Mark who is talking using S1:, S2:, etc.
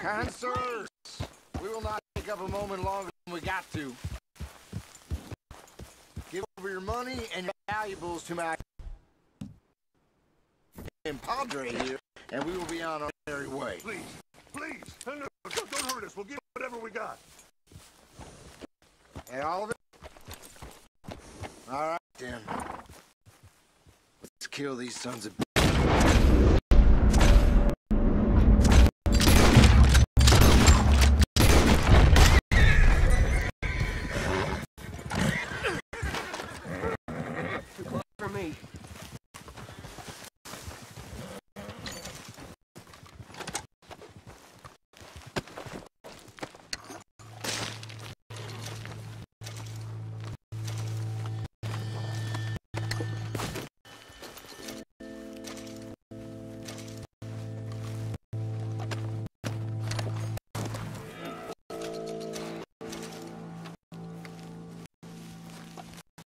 S1: Kind we will not take up a moment longer than we got to. Give over your money and your valuables to my Padre here, and we will be on our merry way.
S2: Please, please, no, no, don't, don't hurt us. We'll give whatever we got.
S1: And all of it? All right, then. Let's kill these sons of